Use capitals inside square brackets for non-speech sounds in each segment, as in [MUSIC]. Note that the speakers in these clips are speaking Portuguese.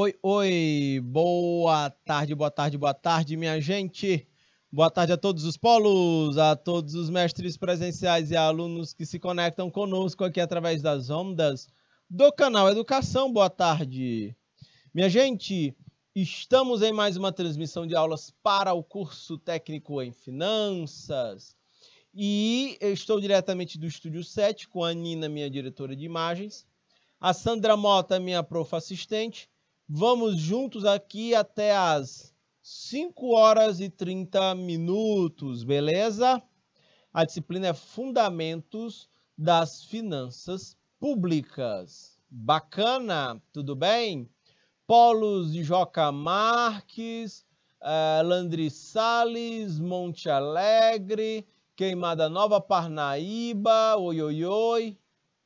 Oi, oi, boa tarde, boa tarde, boa tarde, minha gente. Boa tarde a todos os polos, a todos os mestres presenciais e alunos que se conectam conosco aqui através das ondas do canal Educação. Boa tarde. Minha gente, estamos em mais uma transmissão de aulas para o curso técnico em finanças. E estou diretamente do estúdio 7 com a Nina, minha diretora de imagens, a Sandra Mota, minha prof assistente, Vamos juntos aqui até as 5 horas e 30 minutos, beleza? A disciplina é Fundamentos das Finanças Públicas. Bacana, tudo bem? Polos de Joca Marques, uh, Landry Salles, Monte Alegre, Queimada Nova Parnaíba, oi, oi, oi.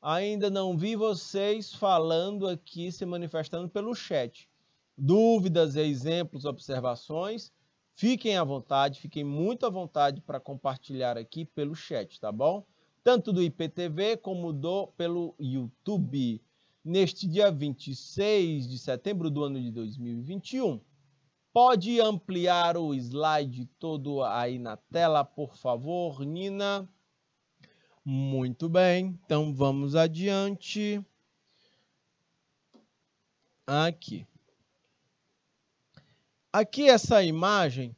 Ainda não vi vocês falando aqui, se manifestando pelo chat. Dúvidas, exemplos, observações, fiquem à vontade, fiquem muito à vontade para compartilhar aqui pelo chat, tá bom? Tanto do IPTV como do pelo YouTube. Neste dia 26 de setembro do ano de 2021. Pode ampliar o slide todo aí na tela, por favor, Nina? Muito bem, então vamos adiante. Aqui. Aqui essa imagem,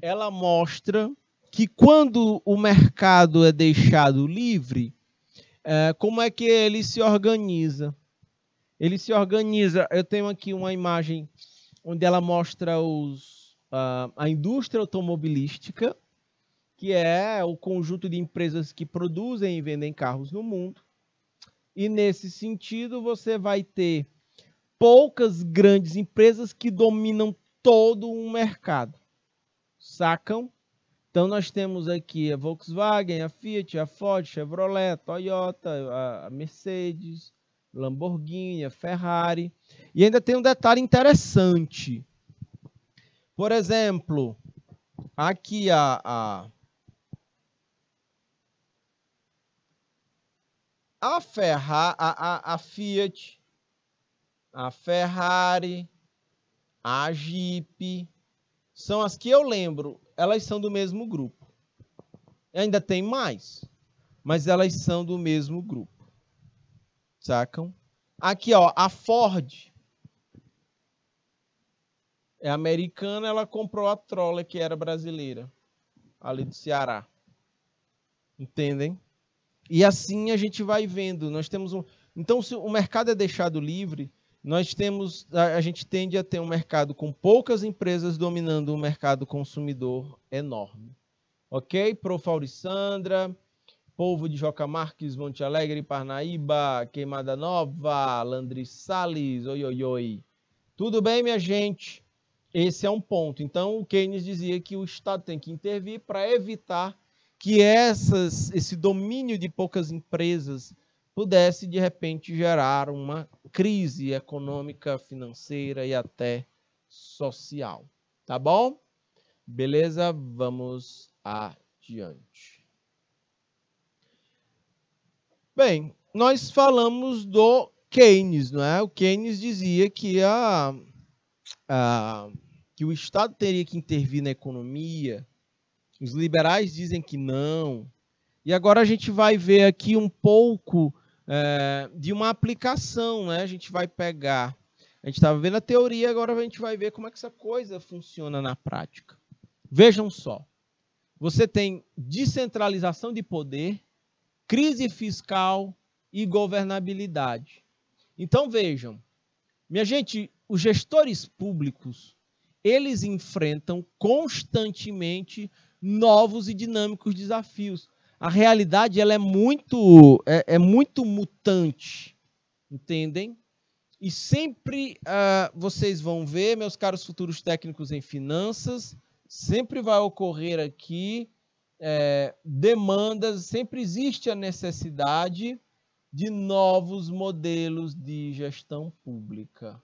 ela mostra que quando o mercado é deixado livre, é, como é que ele se organiza? Ele se organiza. Eu tenho aqui uma imagem onde ela mostra os, uh, a indústria automobilística que é o conjunto de empresas que produzem e vendem carros no mundo. E nesse sentido, você vai ter poucas grandes empresas que dominam todo um mercado. Sacam? Então nós temos aqui a Volkswagen, a Fiat, a Ford, Chevrolet, a Toyota, a Mercedes, Lamborghini, a Ferrari. E ainda tem um detalhe interessante. Por exemplo, aqui a, a a, Ferrari, a, a, a Fiat, a Ferrari, a Jeep, são as que eu lembro, elas são do mesmo grupo. Ainda tem mais, mas elas são do mesmo grupo. Sacam? Aqui, ó, a Ford é americana, ela comprou a Troller, que era brasileira, ali do Ceará. Entendem? E assim a gente vai vendo. Nós temos um. Então, se o mercado é deixado livre, nós temos. A, gente tende a ter um mercado com poucas empresas dominando um mercado consumidor enorme. Ok? Prof. Aurissandra, Povo de Joca Marques, Monte Alegre, Parnaíba, Queimada Nova, Landri Salles, oi, oi, oi. Tudo bem, minha gente? Esse é um ponto. Então, o Keynes dizia que o Estado tem que intervir para evitar que essas, esse domínio de poucas empresas pudesse, de repente, gerar uma crise econômica, financeira e até social. Tá bom? Beleza? Vamos adiante. Bem, nós falamos do Keynes, não é? O Keynes dizia que, a, a, que o Estado teria que intervir na economia, os liberais dizem que não. E agora a gente vai ver aqui um pouco é, de uma aplicação, né? A gente vai pegar. A gente estava vendo a teoria, agora a gente vai ver como é que essa coisa funciona na prática. Vejam só. Você tem descentralização de poder, crise fiscal e governabilidade. Então vejam, minha gente, os gestores públicos, eles enfrentam constantemente novos e dinâmicos desafios. A realidade ela é muito é, é muito mutante, entendem? E sempre uh, vocês vão ver, meus caros futuros técnicos em finanças, sempre vai ocorrer aqui é, demandas, sempre existe a necessidade de novos modelos de gestão pública.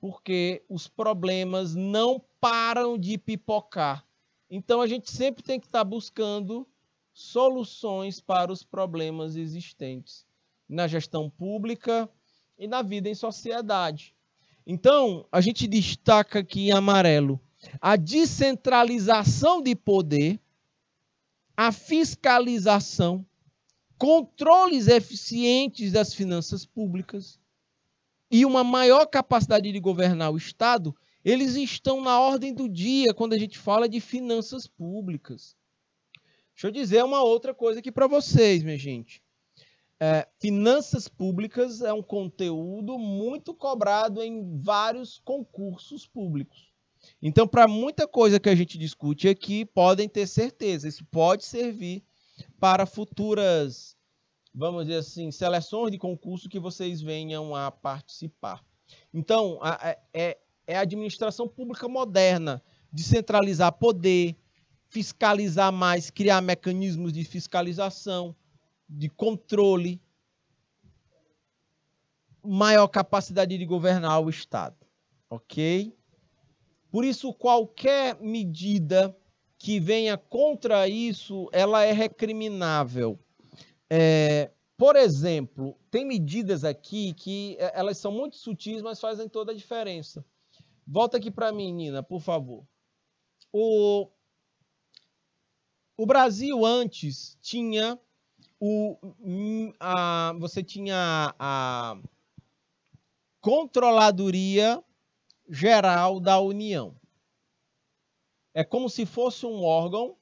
Porque os problemas não param de pipocar. Então a gente sempre tem que estar buscando soluções para os problemas existentes na gestão pública e na vida em sociedade. Então, a gente destaca aqui em amarelo a descentralização de poder, a fiscalização, controles eficientes das finanças públicas e uma maior capacidade de governar o Estado, eles estão na ordem do dia quando a gente fala de finanças públicas. Deixa eu dizer uma outra coisa aqui para vocês, minha gente. É, finanças públicas é um conteúdo muito cobrado em vários concursos públicos. Então, para muita coisa que a gente discute aqui, podem ter certeza, isso pode servir para futuras, vamos dizer assim, seleções de concurso que vocês venham a participar. Então, é, é a administração pública moderna, descentralizar poder, fiscalizar mais, criar mecanismos de fiscalização, de controle, maior capacidade de governar o Estado. Ok? Por isso, qualquer medida que venha contra isso, ela é recriminável. É, por exemplo, tem medidas aqui que é, elas são muito sutis, mas fazem toda a diferença. Volta aqui para mim, Nina, por favor. O, o Brasil antes tinha o, a, você tinha a Controladoria Geral da União. É como se fosse um órgão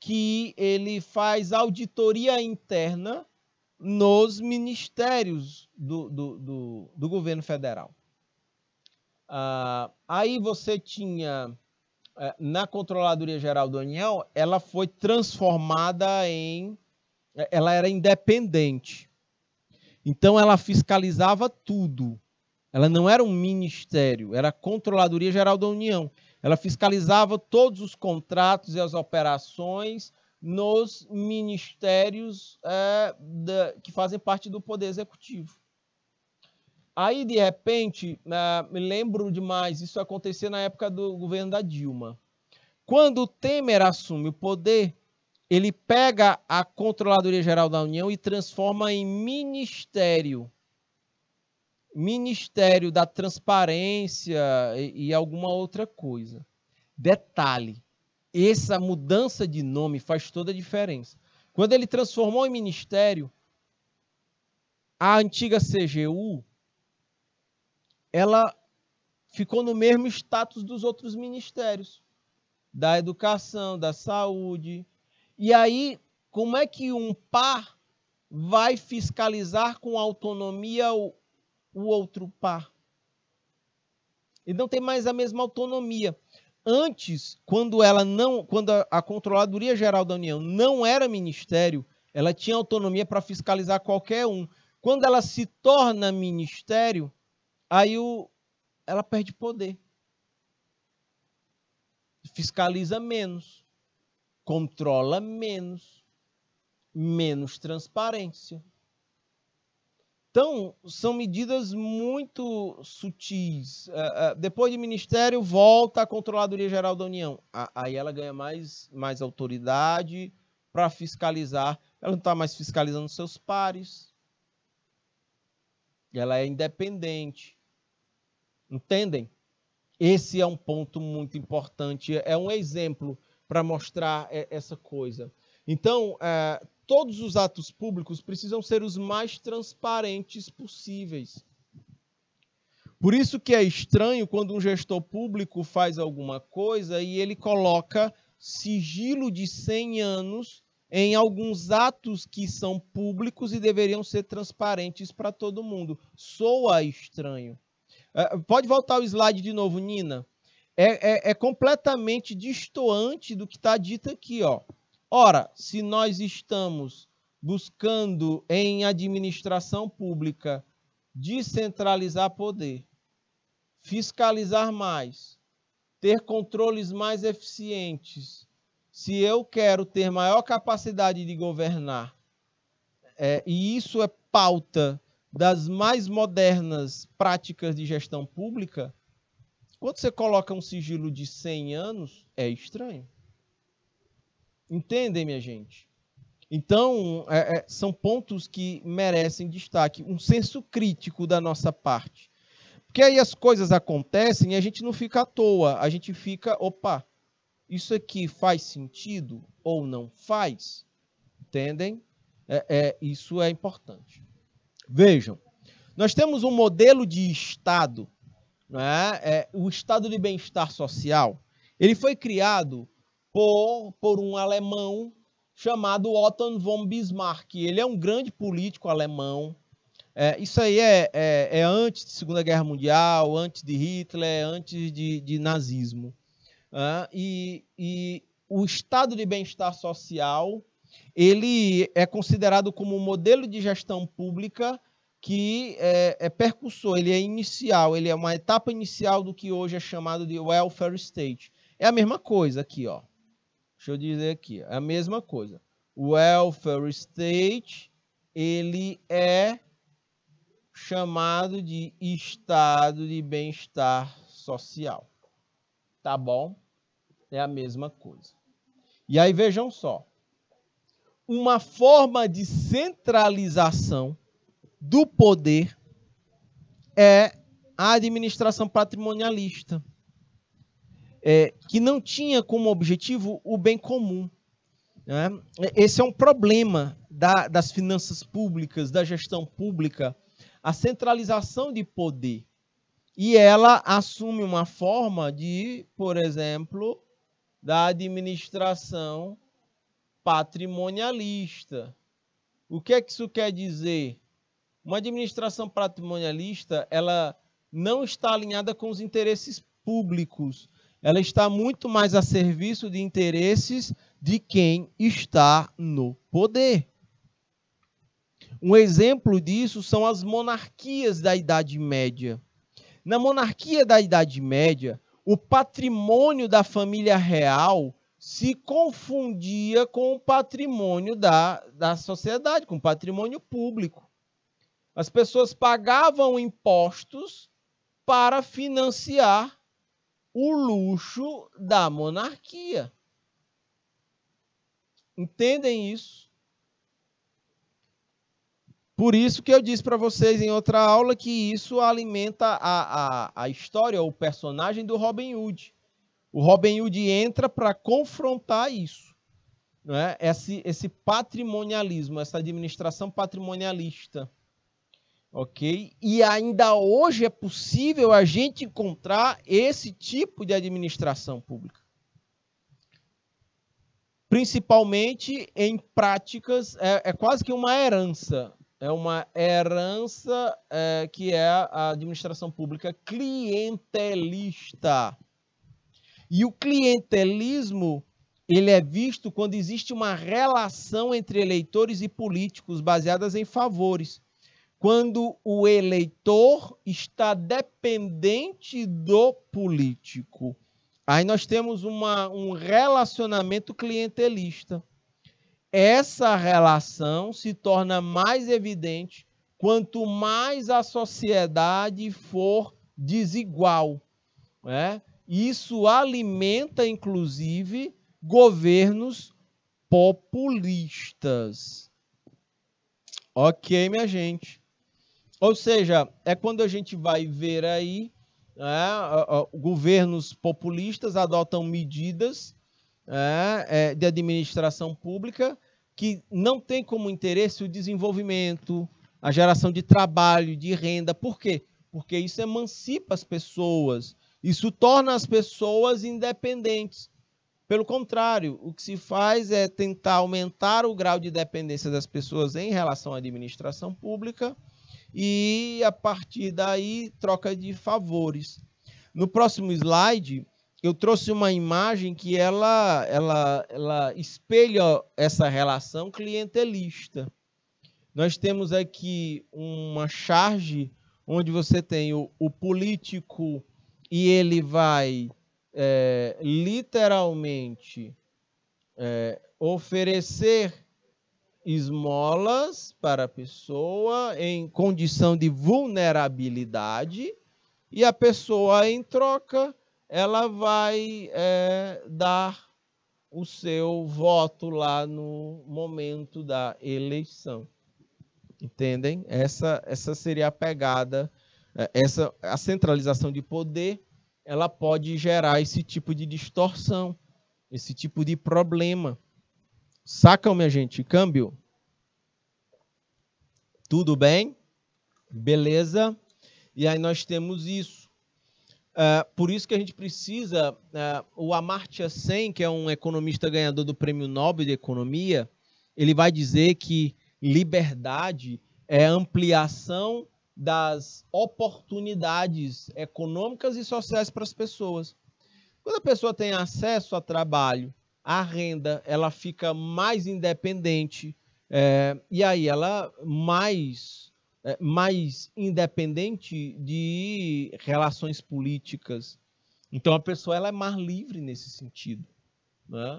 que ele faz auditoria interna nos ministérios do, do, do, do governo federal. Ah, aí você tinha é, na Controladoria Geral da União, ela foi transformada em. É, ela era independente. Então, ela fiscalizava tudo. Ela não era um ministério, era a Controladoria Geral da União. Ela fiscalizava todos os contratos e as operações nos ministérios é, da, que fazem parte do Poder Executivo. Aí, de repente, uh, me lembro demais, isso aconteceu na época do governo da Dilma. Quando o Temer assume o poder, ele pega a Controladoria Geral da União e transforma em ministério. Ministério da Transparência e, e alguma outra coisa. Detalhe: essa mudança de nome faz toda a diferença. Quando ele transformou em ministério, a antiga CGU ela ficou no mesmo status dos outros ministérios, da educação, da saúde. E aí, como é que um par vai fiscalizar com autonomia o, o outro par? Ele não tem mais a mesma autonomia. Antes, quando ela não, quando a, a Controladoria Geral da União não era ministério, ela tinha autonomia para fiscalizar qualquer um. Quando ela se torna ministério, Aí o, ela perde poder. Fiscaliza menos, controla menos, menos transparência. Então, são medidas muito sutis. Uh, uh, depois de ministério, volta à Controladoria Geral da União. Aí ela ganha mais, mais autoridade para fiscalizar. Ela não está mais fiscalizando seus pares. Ela é independente. Entendem? Esse é um ponto muito importante, é um exemplo para mostrar é, essa coisa. Então, é, todos os atos públicos precisam ser os mais transparentes possíveis. Por isso que é estranho quando um gestor público faz alguma coisa e ele coloca sigilo de 100 anos em alguns atos que são públicos e deveriam ser transparentes para todo mundo. Soa estranho. É, pode voltar o slide de novo, Nina. É, é, é completamente distoante do que está dito aqui. Ó. Ora, se nós estamos buscando em administração pública descentralizar poder, fiscalizar mais, ter controles mais eficientes, se eu quero ter maior capacidade de governar, é, e isso é pauta das mais modernas práticas de gestão pública, quando você coloca um sigilo de 100 anos, é estranho. Entendem, minha gente? Então, é, é, são pontos que merecem destaque, um senso crítico da nossa parte. Porque aí as coisas acontecem e a gente não fica à toa, a gente fica, opa, isso aqui faz sentido ou não faz? Entendem? É, é, isso é importante. Vejam, nós temos um modelo de Estado, né? é, o Estado de Bem-Estar Social. Ele foi criado por, por um alemão chamado Otto von Bismarck. Ele é um grande político alemão. É, isso aí é, é, é, antes de Segunda Guerra Mundial, antes de Hitler, antes de, de nazismo. Uh, e, e o estado de bem-estar social ele é considerado como um modelo de gestão pública que é, é percussor, ele é inicial, ele é uma etapa inicial do que hoje é chamado de welfare state. É a mesma coisa aqui, ó. Deixa eu dizer aqui, é a mesma coisa. O welfare state, ele é chamado de estado de bem-estar social. Tá bom? É a mesma coisa. E aí vejam só. Uma forma de centralização do poder é a administração patrimonialista, é, que não tinha como objetivo o bem comum. Né? Esse é um problema da, das finanças públicas, da gestão pública, a centralização de poder. E ela assume uma forma de, por exemplo, da administração patrimonialista. O que é que isso quer dizer? Uma administração patrimonialista, ela não está alinhada com os interesses públicos. Ela está muito mais a serviço de interesses de quem está no poder. Um exemplo disso são as monarquias da Idade Média. Na monarquia da Idade Média, o patrimônio da família real se confundia com o patrimônio da, da sociedade, com o patrimônio público. As pessoas pagavam impostos para financiar o luxo da monarquia. Entendem isso? Por isso que eu disse para vocês em outra aula que isso alimenta a, a, a história, o personagem do Robin Hood. O Robin Hood entra para confrontar isso. Né? Esse, esse patrimonialismo, essa administração patrimonialista. Ok? E ainda hoje é possível a gente encontrar esse tipo de administração pública. Principalmente em práticas, é, é quase que uma herança é uma herança é, que é a administração pública clientelista. E o clientelismo ele é visto quando existe uma relação entre eleitores e políticos baseadas em favores. Quando o eleitor está dependente do político. Aí nós temos uma, um relacionamento clientelista essa relação se torna mais evidente quanto mais a sociedade for desigual. Né? Isso alimenta, inclusive, governos populistas. Ok, minha gente. Ou seja, é quando a gente vai ver aí né, governos populistas adotam medidas é, é, de administração pública que não tem como interesse o desenvolvimento, a geração de trabalho, de renda. Por quê? Porque isso emancipa as pessoas, isso torna as pessoas independentes. Pelo contrário, o que se faz é tentar aumentar o grau de dependência das pessoas em relação à administração pública e, a partir daí, troca de favores. No próximo slide, eu trouxe uma imagem que ela, ela, ela espelha essa relação clientelista. Nós temos aqui uma charge onde você tem o, o político e ele vai é, literalmente é, oferecer esmolas para a pessoa em condição de vulnerabilidade e a pessoa, em troca, ela vai é, dar o seu voto lá no momento da eleição. Entendem? Essa, essa seria a pegada essa a centralização de poder, ela pode gerar esse tipo de distorção, esse tipo de problema. Sacam, minha gente? Câmbio. Tudo bem? Beleza? E aí nós temos isso. Uh, por isso que a gente precisa, uh, o Amartya Sen, que é um economista ganhador do Prêmio Nobel de Economia, ele vai dizer que liberdade é ampliação das oportunidades econômicas e sociais para as pessoas. Quando a pessoa tem acesso a trabalho, a renda, ela fica mais independente é, e aí ela mais é, mais independente de relações políticas. Então a pessoa ela é mais livre nesse sentido. Né?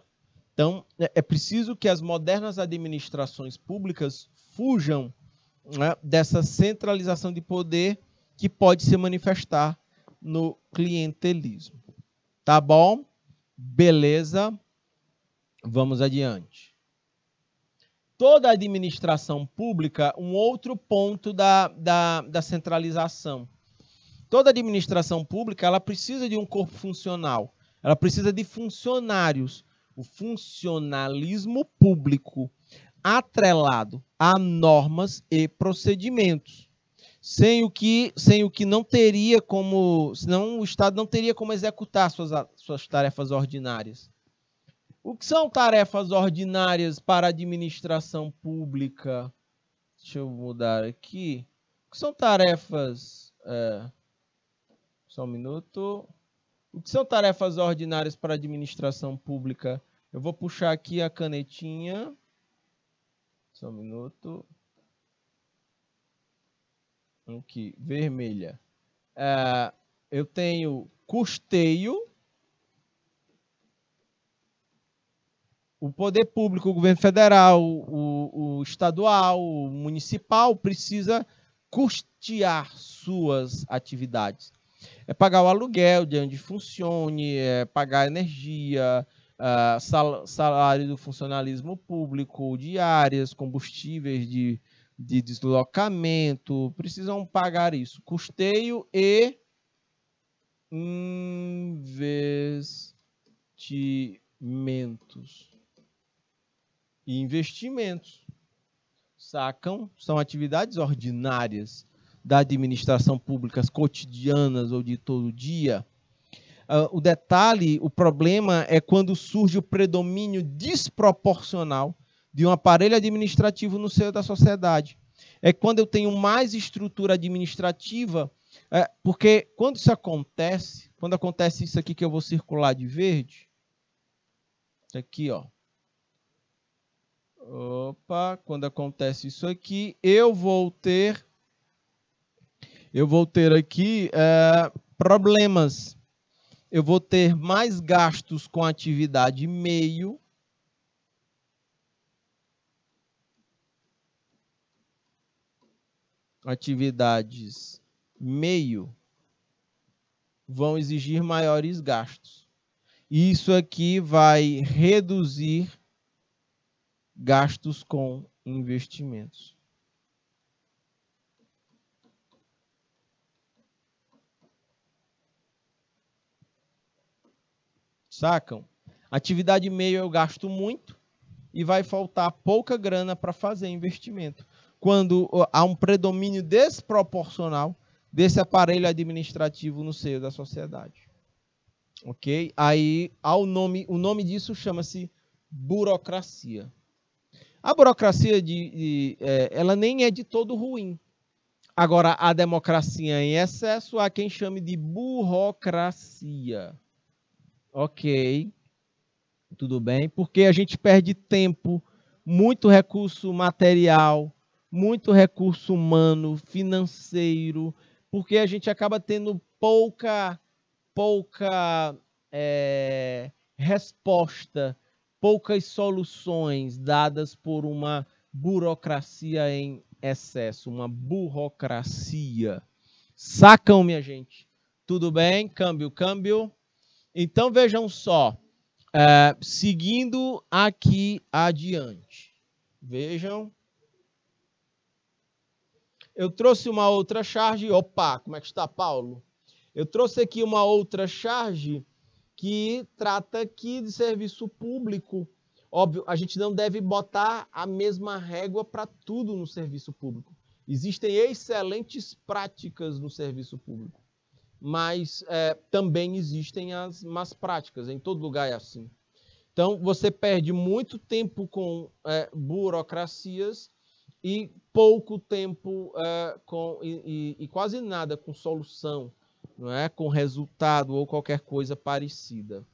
Então é, é preciso que as modernas administrações públicas fujam né, dessa centralização de poder que pode se manifestar no clientelismo. Tá bom? Beleza? Vamos adiante. Toda administração pública, um outro ponto da, da, da centralização. Toda administração pública ela precisa de um corpo funcional, ela precisa de funcionários. O funcionalismo público atrelado a normas e procedimentos. Sem o que, sem o que não teria como, senão o Estado não teria como executar suas, suas tarefas ordinárias. O que são tarefas ordinárias para a administração pública? Deixa eu mudar aqui. O que são tarefas. É, só um minuto. O que são tarefas ordinárias para a administração pública? Eu vou puxar aqui a canetinha. Só um minuto. Aqui, vermelha. É, eu tenho custeio. O poder público, o governo federal, o, o estadual, o municipal precisa custear suas atividades. É pagar o aluguel de onde funcione, é pagar energia, uh, sal, salário do funcionalismo público, diárias, combustíveis de, de deslocamento, precisam pagar isso. Custeio e investimentos. E investimentos. Sacam? São atividades ordinárias da administração pública cotidianas ou de todo dia Uh, o detalhe, o problema é quando surge o predomínio desproporcional de um aparelho administrativo no seio da sociedade. É quando eu tenho mais estrutura administrativa, é, porque quando isso acontece, quando acontece isso aqui que eu vou circular de verde, aqui, ó. Opa, quando acontece isso aqui, eu vou ter, eu vou ter aqui é, problemas eu vou ter mais gastos com atividade meio. Atividades meio vão exigir maiores gastos. Isso aqui vai reduzir gastos com investimentos. Sacam? Atividade meio eu gasto muito e vai faltar pouca grana para fazer investimento. Quando há um predomínio desproporcional desse aparelho administrativo no seio da sociedade. Ok? Aí, ao nome, o nome disso chama-se burocracia. A burocracia de, de é, ela nem é de todo ruim. Agora, a democracia em excesso há quem chame de burocracia. Ok. Tudo bem. Porque a gente perde tempo, muito recurso material, muito recurso humano, financeiro, porque a gente acaba tendo pouca, pouca é, resposta, poucas soluções dadas por uma burocracia em excesso, uma burocracia. Sacam, minha gente? Tudo bem? Câmbio, câmbio. Então vejam só, é, seguindo aqui adiante, vejam. eu trouxe uma outra charge. Opa, como é que está, Paulo? Eu trouxe aqui uma outra charge que trata aqui de serviço público. Óbvio, a gente não deve botar a mesma régua para tudo no serviço público. Existem excelentes práticas no serviço público, mas é, também existem as más práticas. Em todo lugar é assim. Então, você perde muito tempo com é, burocracias e pouco tempo é, com, e, e, e, quase nada com solução, não é? com resultado ou qualquer coisa parecida.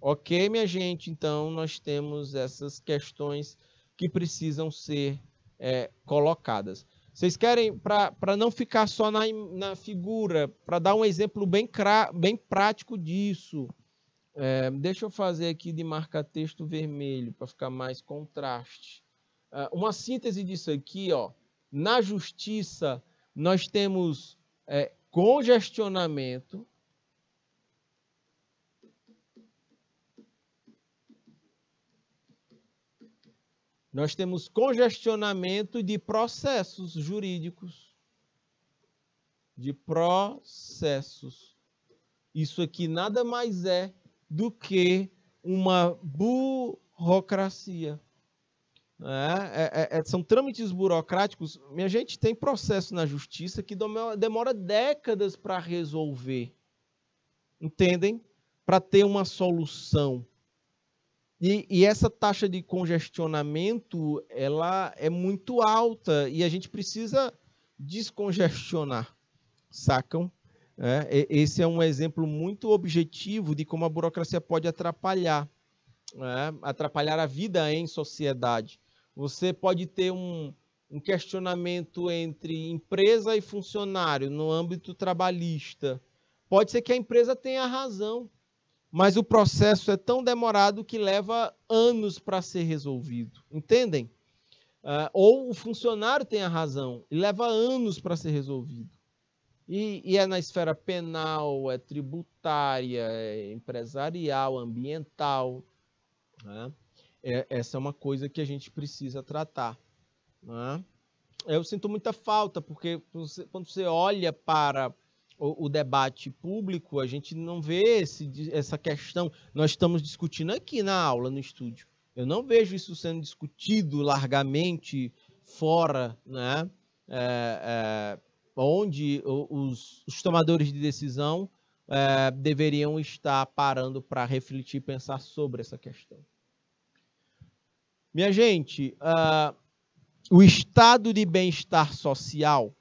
Ok, minha gente? Então, nós temos essas questões que precisam ser é, colocadas. Vocês querem, para não ficar só na, na figura, para dar um exemplo bem, bem prático disso, é, deixa eu fazer aqui de marca-texto vermelho para ficar mais contraste. É, uma síntese disso aqui, ó. Na justiça, nós temos é, congestionamento. Nós temos congestionamento de processos jurídicos. De processos. Isso aqui nada mais é do que uma burocracia. É, é, é, são trâmites burocráticos. Minha gente tem processo na justiça que demora décadas para resolver. Entendem? Para ter uma solução. E, e, essa taxa de congestionamento ela é muito alta e a gente precisa descongestionar. Sacam? É, esse é um exemplo muito objetivo de como a burocracia pode atrapalhar, é, atrapalhar a vida em sociedade. Você pode ter um, um questionamento entre empresa e funcionário no âmbito trabalhista. Pode ser que a empresa tenha razão, mas o processo é tão demorado que leva anos para ser resolvido. Entendem? Uh, ou o funcionário tem a razão e leva anos para ser resolvido. E, e, é na esfera penal, é tributária, é empresarial, ambiental. Né? É, essa é uma coisa que a gente precisa tratar. Né? Eu sinto muita falta, porque quando você olha para o, o, debate público, a gente não vê esse, essa questão. Nós estamos discutindo aqui na aula, no estúdio. Eu não vejo isso sendo discutido largamente fora, né? É, é, onde os, os tomadores de decisão é, deveriam estar parando para refletir e pensar sobre essa questão. Minha gente, uh, o estado de bem-estar social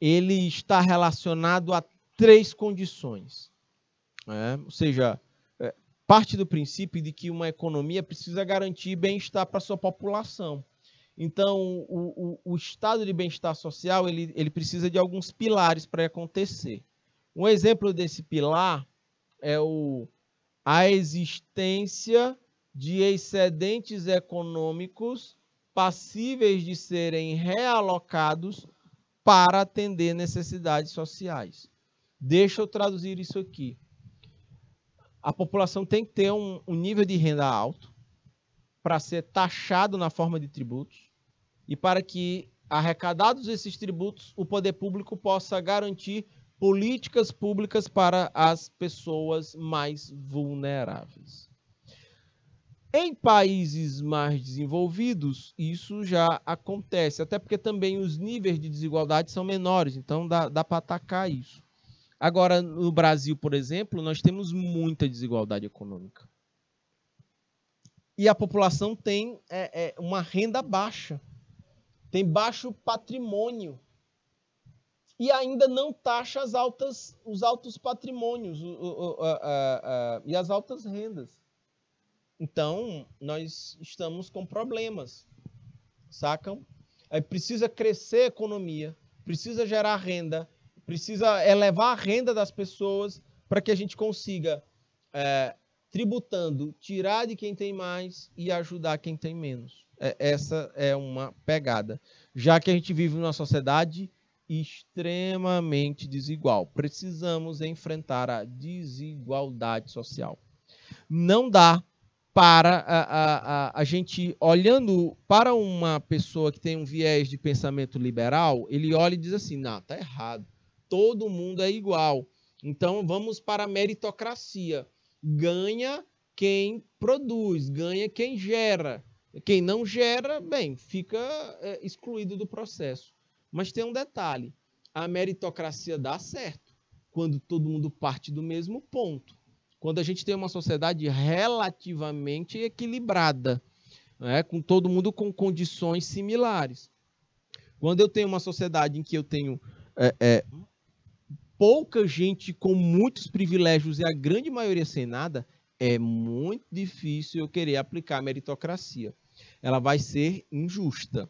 ele está relacionado a três condições. Né? Ou seja, é, parte do princípio de que uma economia precisa garantir bem-estar para sua população. Então, o, o, o estado de bem-estar social ele, ele precisa de alguns pilares para acontecer. Um exemplo desse pilar é o, a existência de excedentes econômicos passíveis de serem realocados para atender necessidades sociais. Deixa eu traduzir isso aqui. A população tem que ter um, um nível de renda alto para ser taxado na forma de tributos e para que, arrecadados esses tributos, o poder público possa garantir políticas públicas para as pessoas mais vulneráveis. Em países mais desenvolvidos, isso já acontece, até porque também os níveis de desigualdade são menores, então dá, dá para atacar isso. Agora, no Brasil, por exemplo, nós temos muita desigualdade econômica. E a população tem é, é, uma renda baixa tem baixo patrimônio e ainda não taxa as altas, os altos patrimônios e as altas rendas. Então, nós estamos com problemas, sacam? Aí precisa crescer a economia, precisa gerar renda, precisa elevar a renda das pessoas para que a gente consiga, é, tributando, tirar de quem tem mais e ajudar quem tem menos. É, essa é uma pegada. Já que a gente vive numa sociedade extremamente desigual, precisamos enfrentar a desigualdade social. Não dá para a, a, a, gente, olhando para uma pessoa que tem um viés de pensamento liberal, ele olha e diz assim: não, tá errado. Todo mundo é igual. Então vamos para a meritocracia. Ganha quem produz, ganha quem gera. Quem não gera, bem, fica é, excluído do processo. Mas tem um detalhe: a meritocracia dá certo quando todo mundo parte do mesmo ponto quando a gente tem uma sociedade relativamente equilibrada, né, com todo mundo com condições similares. Quando eu tenho uma sociedade em que eu tenho é, é, pouca gente com muitos privilégios e a grande maioria sem nada, é muito difícil eu querer aplicar a meritocracia. Ela vai ser injusta.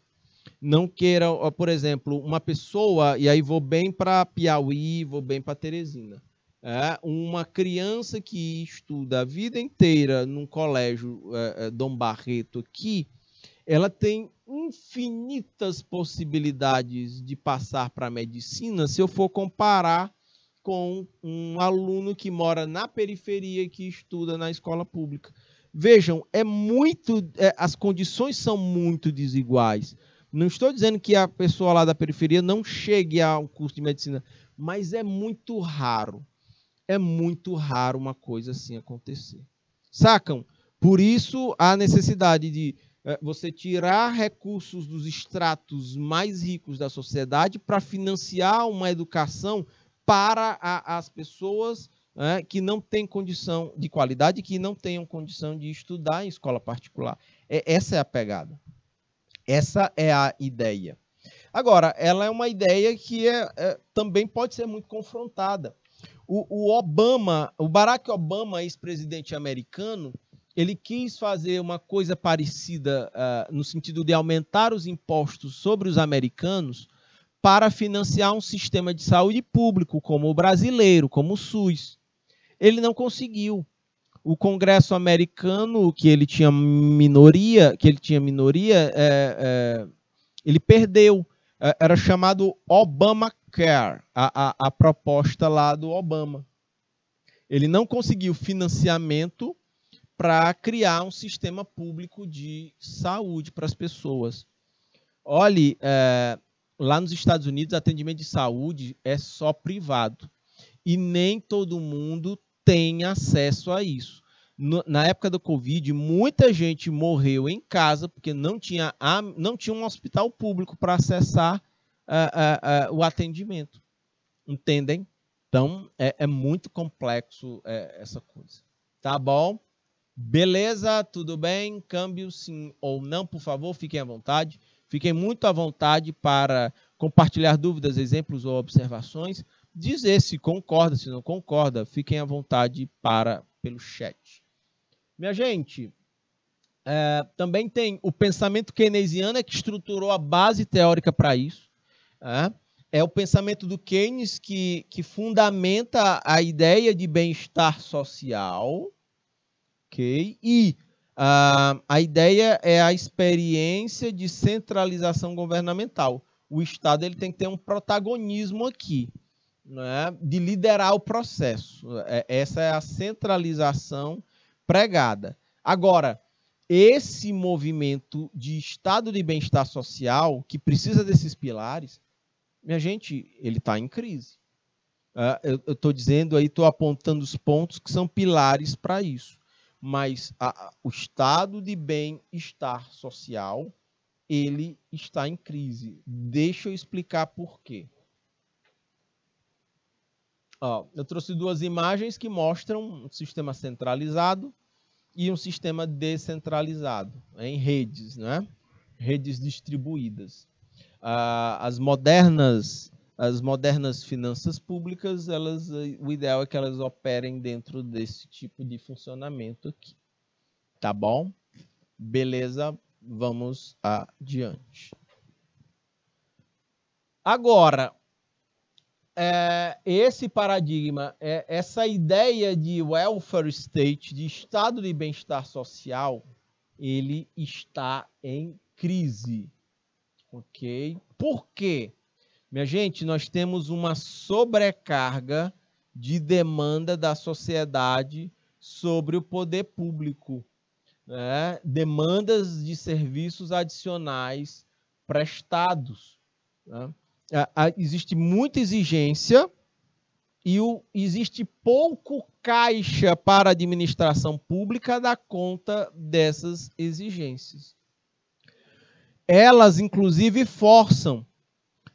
Não queira, por exemplo, uma pessoa, e aí vou bem para Piauí, vou bem para Teresina. É, uma criança que estuda a vida inteira num colégio é, é, Dom Barreto aqui, ela tem infinitas possibilidades de passar para a medicina se eu for comparar com um aluno que mora na periferia e que estuda na escola pública. Vejam, é muito, é, as condições são muito desiguais. Não estou dizendo que a pessoa lá da periferia não chegue a um curso de medicina, mas é muito raro é muito raro uma coisa assim acontecer. Sacam? Por isso a necessidade de é, você tirar recursos dos estratos mais ricos da sociedade para financiar uma educação para a, as pessoas é, que não têm condição de qualidade, que não tenham condição de estudar em escola particular. É, essa é a pegada. Essa é a ideia. Agora, ela é uma ideia que é, é também pode ser muito confrontada. O, o Obama, o Barack Obama, ex-presidente americano, ele quis fazer uma coisa parecida uh, no sentido de aumentar os impostos sobre os americanos para financiar um sistema de saúde público como o brasileiro, como o SUS. Ele não conseguiu. O Congresso americano, que ele tinha minoria, que ele tinha minoria, é, é, ele perdeu. É, era chamado Obama Care, a, a, a proposta lá do Obama. Ele não conseguiu financiamento para criar um sistema público de saúde para as pessoas. Olhe, é, lá nos Estados Unidos, atendimento de saúde é só privado. E nem todo mundo tem acesso a isso. No, na época do Covid, muita gente morreu em casa porque não tinha, não tinha um hospital público para acessar uh, uh, o atendimento. Entendem? Então, é, é muito complexo é, essa coisa. Tá bom? Beleza? Tudo bem? Câmbio sim ou não, por favor, fiquem à vontade. Fiquem muito à vontade para compartilhar dúvidas, exemplos ou observações. Dizer se concorda, se não concorda, fiquem à vontade para pelo chat. Minha gente, é, também tem o pensamento keynesiano é que estruturou a base teórica para isso. É, o pensamento do Keynes que, que fundamenta a ideia de bem-estar social, ok? E uh, a ideia é a experiência de centralização governamental. O Estado ele tem que ter um protagonismo aqui, né? de liderar o processo. É, essa é a centralização pregada. Agora, esse movimento de estado de bem-estar social, que precisa desses pilares, minha gente, ele está em crise. Uh, eu estou dizendo aí, estou apontando os pontos que são pilares para isso. Mas a, o estado de bem-estar social, ele está em crise. Deixa eu explicar por quê. Ó, eu trouxe duas imagens que mostram um sistema centralizado e um sistema descentralizado, em redes, né? redes distribuídas as modernas as modernas finanças públicas, elas, o ideal é que elas operem dentro desse tipo de funcionamento aqui. Tá bom? Beleza, vamos adiante. Agora, é, esse paradigma, é, essa ideia de welfare state, de estado de bem-estar social, ele está em crise. Ok? Por quê? Minha gente, nós temos uma sobrecarga de demanda da sociedade sobre o poder público. né, demandas de serviços adicionais prestados. Né? Existe muita exigência e existe pouco caixa para a administração pública dar conta dessas exigências. Elas, inclusive, forçam,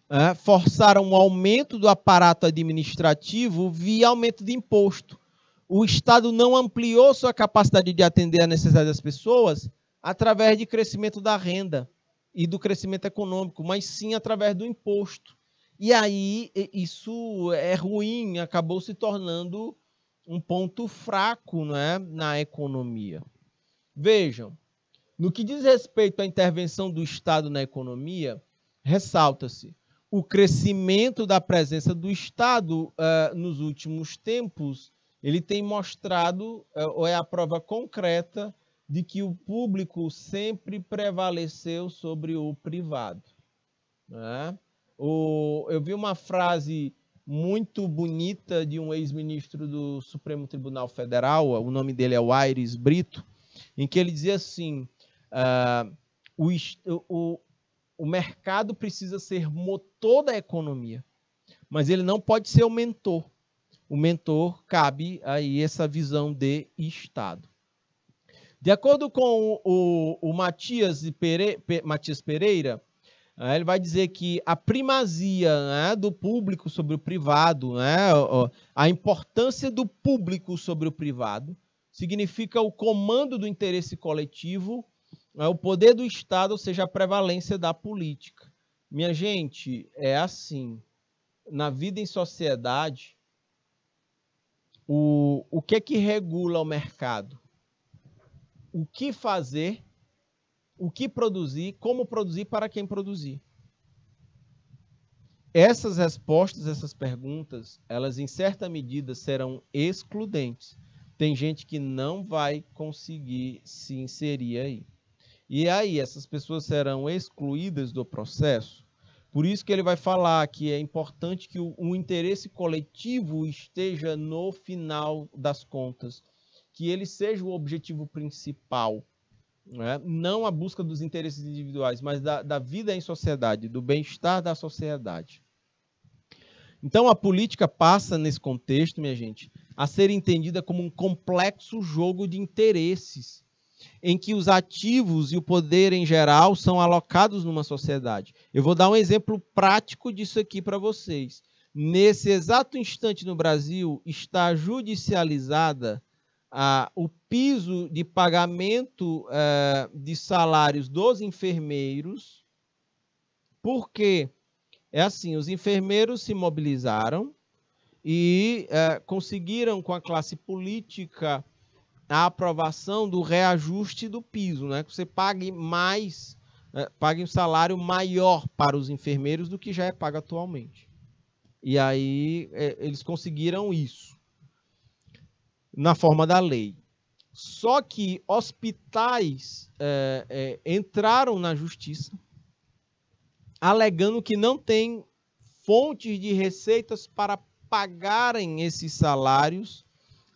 é, forçaram o aumento do aparato administrativo via aumento de imposto. O Estado não ampliou sua capacidade de atender a necessidade das pessoas através de crescimento da renda e do crescimento econômico, mas sim através do imposto. E aí isso é ruim, acabou se tornando um ponto fraco né, na economia. Vejam, no que diz respeito à intervenção do Estado na economia, ressalta-se o crescimento da presença do Estado uh, nos últimos tempos, ele tem mostrado, uh, ou é a prova concreta, de que o público sempre prevaleceu sobre o privado. Né? O, eu vi uma frase muito bonita de um ex-ministro do Supremo Tribunal Federal, o nome dele é Aires Brito, em que ele dizia assim: uh, o, o, o mercado precisa ser motor da economia, mas ele não pode ser o mentor. O mentor cabe aí essa visão de Estado. De acordo com o, o, o Matias, Pere, Matias Pereira, né, ele vai dizer que a primazia né, do público sobre o privado, né, a importância do público sobre o privado, significa o comando do interesse coletivo, né, o poder do Estado, ou seja, a prevalência da política. Minha gente, é assim. Na vida em sociedade, o, o que é que regula o mercado? O que fazer o que produzir, como produzir, para quem produzir. Essas respostas, essas perguntas, elas em certa medida serão excludentes. Tem gente que não vai conseguir se inserir aí. E aí, essas pessoas serão excluídas do processo. Por isso que ele vai falar que é importante que o, o interesse coletivo esteja no final das contas, que ele seja o objetivo principal né? não a busca dos interesses individuais, mas da, da vida em sociedade, do bem-estar da sociedade. Então, a política passa, nesse contexto, minha gente, a ser entendida como um complexo jogo de interesses, em que os ativos e o poder em geral são alocados numa sociedade. Eu vou dar um exemplo prático disso aqui para vocês. Nesse exato instante no Brasil, está judicializada ah, o piso de pagamento eh, de salários dos enfermeiros, porque é assim, os enfermeiros se mobilizaram e eh, conseguiram com a classe política a aprovação do reajuste do piso, né? Que você pague mais, eh, pague um salário maior para os enfermeiros do que já é pago atualmente. E aí eles conseguiram isso na forma da lei. Só que hospitais é, é, entraram na justiça alegando que não tem fontes de receitas para pagarem esses salários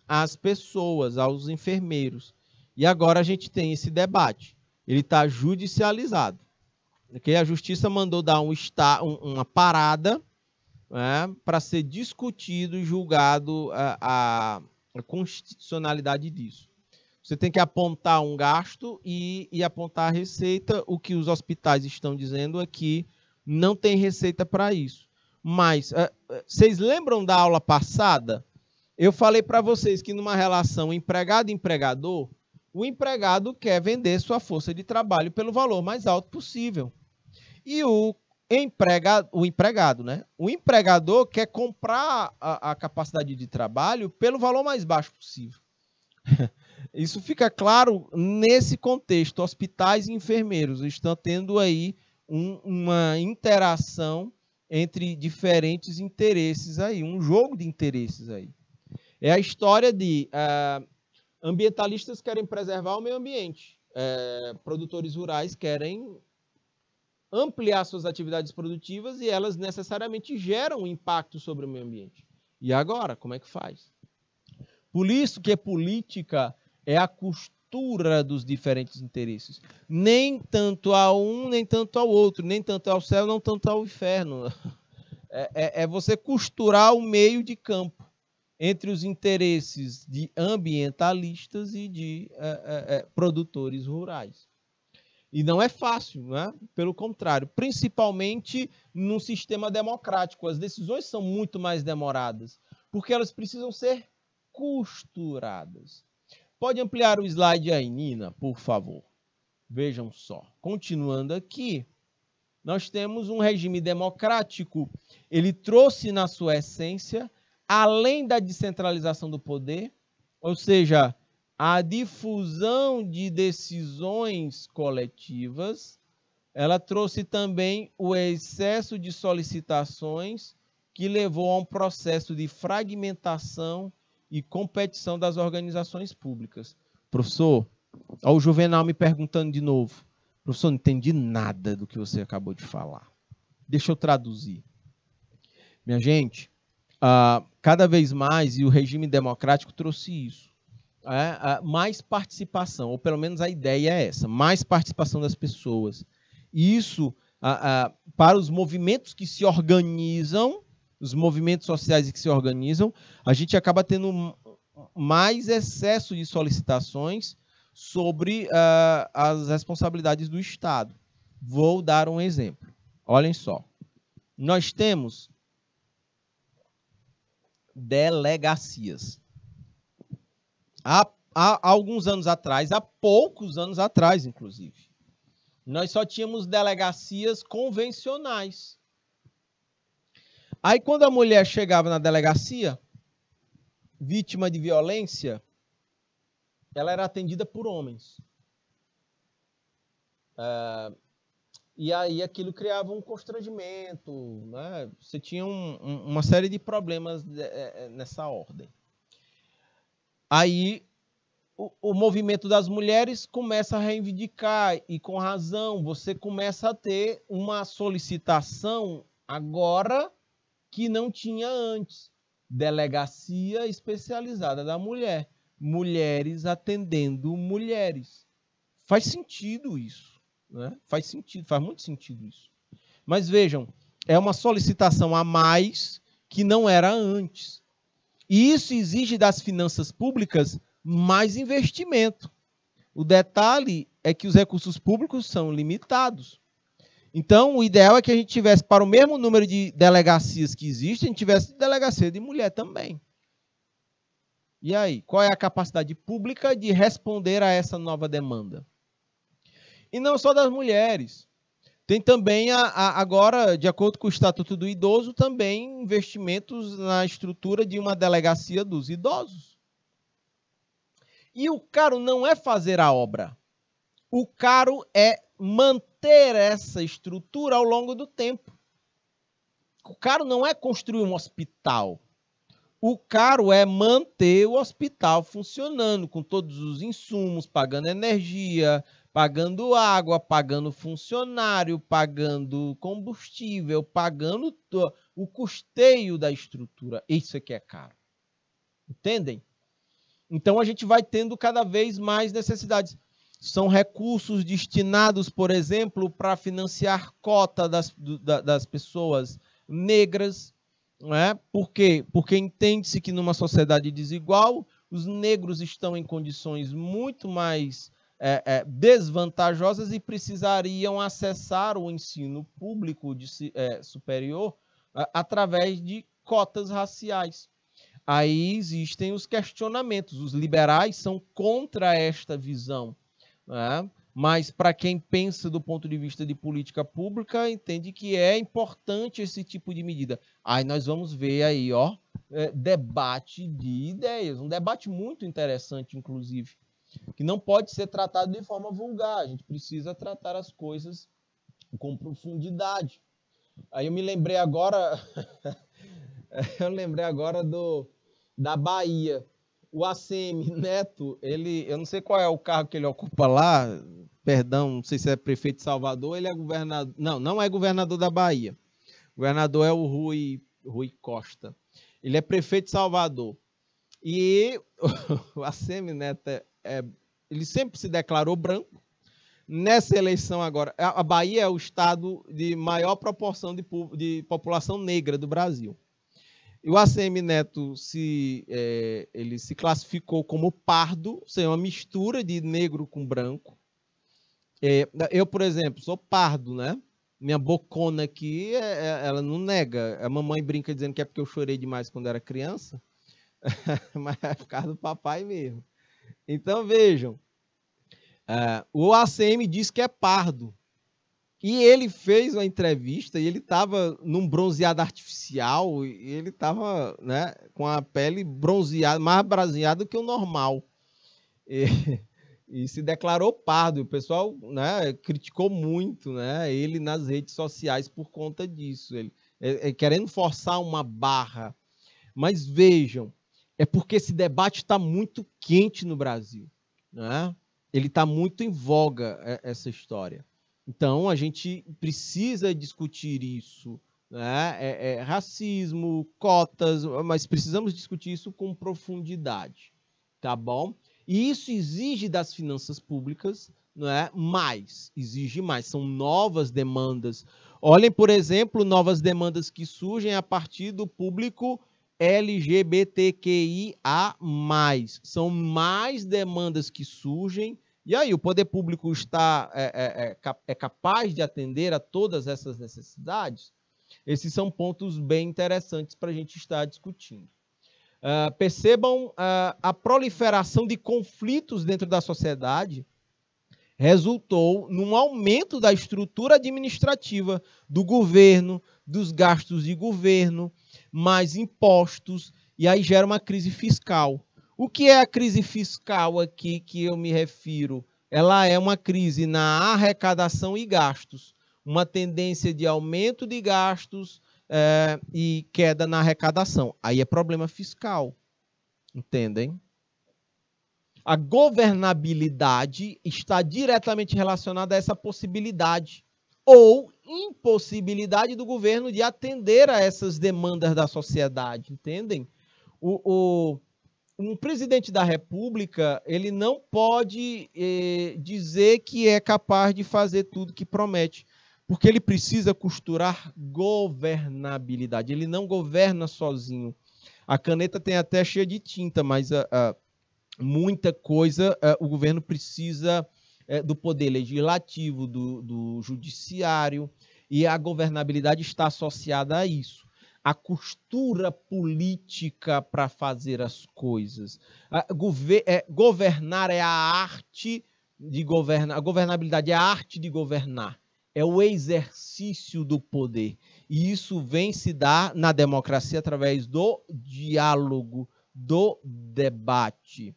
às pessoas, aos enfermeiros. E agora a gente tem esse debate. Ele está judicializado. Okay? A justiça mandou dar um, uma parada né, para ser discutido e julgado a, a constitucionalidade disso. Você tem que apontar um gasto e, e apontar a receita. O que os hospitais estão dizendo é que não tem receita para isso. Mas, uh, vocês lembram da aula passada? Eu falei para vocês que numa relação empregado-empregador, o empregado quer vender sua força de trabalho pelo valor mais alto possível. E o empregado, o empregado, né? O empregador quer comprar a, a capacidade de trabalho pelo valor mais baixo possível. [LAUGHS] Isso fica claro nesse contexto. Hospitais e enfermeiros estão tendo aí um, uma interação entre diferentes interesses aí, um jogo de interesses aí. É a história de uh, ambientalistas querem preservar o meio ambiente, uh, produtores rurais querem ampliar suas atividades produtivas e elas necessariamente geram impacto sobre o meio ambiente. E agora, como é que faz? Por isso que a política é a costura dos diferentes interesses. Nem tanto a um, nem tanto ao outro, nem tanto ao céu, não tanto ao inferno. [LAUGHS] É, é, é você costurar o meio de campo entre os interesses de ambientalistas e de é, é, produtores rurais. E não é fácil, né? pelo contrário, principalmente num sistema democrático. As decisões são muito mais demoradas, porque elas precisam ser costuradas. Pode ampliar o slide aí, Nina, por favor. Vejam só. Continuando aqui, nós temos um regime democrático. Ele trouxe na sua essência, além da descentralização do poder, ou seja, a difusão de decisões coletivas, ela trouxe também o excesso de solicitações que levou a um processo de fragmentação e competição das organizações públicas. Professor, olha o Juvenal me perguntando de novo. Professor, não entendi nada do que você acabou de falar. Deixa eu traduzir. Minha gente, uh, cada vez mais, e o regime democrático trouxe isso, é, mais participação, ou pelo menos a ideia é essa, mais participação das pessoas. E isso, para os movimentos que se organizam, os movimentos sociais que se organizam, a gente acaba tendo mais excesso de solicitações sobre uh, as responsabilidades do Estado. Vou dar um exemplo. Olhem só. Nós temos delegacias há, há alguns anos atrás, há poucos anos atrás, inclusive, nós só tínhamos delegacias convencionais. Aí, quando a mulher chegava na delegacia, vítima de violência, ela era atendida por homens. É, e aí aquilo criava um constrangimento, né? você tinha um, um, uma série de problemas é, é, nessa ordem. Aí o, o, movimento das mulheres começa a reivindicar, e com razão, você começa a ter uma solicitação agora que não tinha antes. Delegacia especializada da mulher. Mulheres atendendo mulheres. Faz sentido isso. Né? Faz sentido, faz muito sentido isso. Mas vejam, é uma solicitação a mais que não era antes. E isso exige das finanças públicas mais investimento. O detalhe é que os recursos públicos são limitados. Então, o ideal é que a gente tivesse, para o mesmo número de delegacias que existem, a gente tivesse delegacia de mulher também. E aí, qual é a capacidade pública de responder a essa nova demanda? E não só das mulheres. Tem também, a, a, agora, de acordo com o Estatuto do Idoso, também investimentos na estrutura de uma delegacia dos idosos. E o caro não é fazer a obra. O caro é manter essa estrutura ao longo do tempo. O caro não é construir um hospital. O caro é manter o hospital funcionando com todos os insumos, pagando energia, pagando água, pagando funcionário, pagando combustível, pagando o custeio da estrutura. Isso é que é caro. Entendem? Então a gente vai tendo cada vez mais necessidades. São recursos destinados, por exemplo, para financiar cota das, das pessoas negras. Não é? Por quê? Porque entende-se que numa sociedade desigual, os negros estão em condições muito mais é, é, desvantajosas e precisariam acessar o ensino público de, é, superior através de cotas raciais. Aí existem os questionamentos. Os liberais são contra esta visão. Né? Mas para quem pensa do ponto de vista de política pública, entende que é importante esse tipo de medida. Aí nós vamos ver aí, ó, é, debate de ideias, um debate muito interessante, inclusive, que não pode ser tratado de forma vulgar. A gente precisa tratar as coisas com profundidade. Aí eu me lembrei agora, [LAUGHS] eu lembrei agora do da Bahia. O ACM Neto, ele, eu não sei qual é o cargo que ele ocupa lá, perdão, não sei se é prefeito de Salvador, ele é governador, não, não é governador da Bahia. O governador é o Rui, Rui Costa. Ele é prefeito de Salvador. E [LAUGHS] o ACM Neto é, é ele sempre se declarou branco. Nessa eleição agora, a Bahia é o estado de maior proporção de, de população negra do Brasil. E o ACM Neto se, é, ele se classificou como pardo, ou seja, uma mistura de negro com branco. É, eu, por exemplo, sou pardo, né? Minha bocona aqui, é, é ela não nega. A mamãe brinca dizendo que é porque eu chorei demais quando era criança, [LAUGHS] mas é por causa do papai mesmo. Então vejam, uh, o ACM diz que é pardo. E ele fez uma entrevista e ele estava num bronzeado artificial e ele estava né, com a pele bronzeada, mais bronzeada que o normal. E, [LAUGHS] e, se declarou pardo. O pessoal né, criticou muito né, ele nas redes sociais por conta disso. Ele, é, é, querendo forçar uma barra. Mas vejam, é porque esse debate está muito quente no Brasil. Né? Ele está muito em voga, é, essa história. Então, a gente precisa discutir isso. Né? É, é, racismo, cotas, mas precisamos discutir isso com profundidade. Tá bom? E isso exige das finanças públicas não é? mais, exige mais. São novas demandas. Olhem, por exemplo, novas demandas que surgem a partir do público LGBTQIA. São mais demandas que surgem e aí, o poder público está é, é, é, é, capaz de atender a todas essas necessidades? Esses são pontos bem interessantes para a gente estar discutindo. Uh, percebam uh, a proliferação de conflitos dentro da sociedade resultou num aumento da estrutura administrativa do governo, dos gastos de governo, mais impostos, e aí gera uma crise fiscal. O que é a crise fiscal aqui que eu me refiro? Ela é uma crise na arrecadação e gastos, uma tendência de aumento de gastos é, e queda na arrecadação. Aí é problema fiscal. Entendem? A governabilidade está diretamente relacionada a essa possibilidade ou impossibilidade do governo de atender a essas demandas da sociedade, entendem? O, o, um presidente da República ele não pode eh, dizer que é capaz de fazer tudo que promete, porque ele precisa costurar governabilidade. Ele não governa sozinho. A caneta tem até cheia de tinta, mas uh, uh, muita coisa uh, o governo precisa eh, do poder legislativo, do, do judiciário, e a governabilidade está associada a isso a costura política para fazer as coisas. é, governar é a arte de governar. A governabilidade é a arte de governar. É o exercício do poder. E isso vem se dar na democracia através do diálogo, do debate.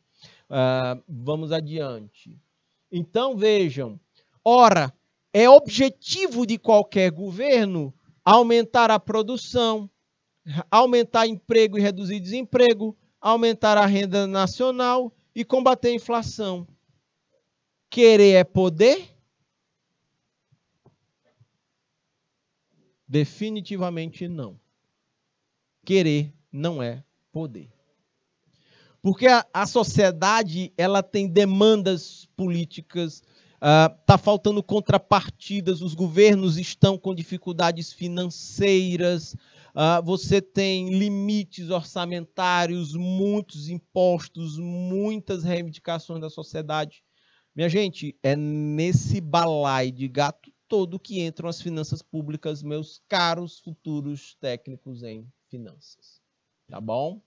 Uh, vamos adiante. Então vejam, ora, é objetivo de qualquer governo aumentar a produção, aumentar emprego e reduzir desemprego, aumentar a renda nacional e combater a inflação. Querer é poder? Definitivamente não. Querer não é poder. Porque a, a sociedade ela tem demandas políticas, está uh, faltando contrapartidas, os governos estão com dificuldades financeiras, Uh, você tem limites orçamentários, muitos impostos, muitas reivindicações da sociedade. Minha gente, é nesse balai de gato todo que entram as finanças públicas, meus caros futuros técnicos em finanças. Tá bom?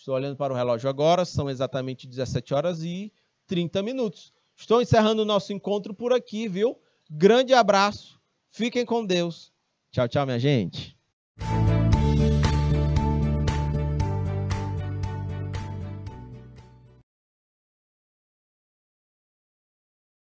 Estou olhando para o relógio agora, são exatamente 17 horas e 30 minutos. Estou encerrando o nosso encontro por aqui, viu? Grande abraço, fiquem com Deus. Tchau, tchau, minha gente.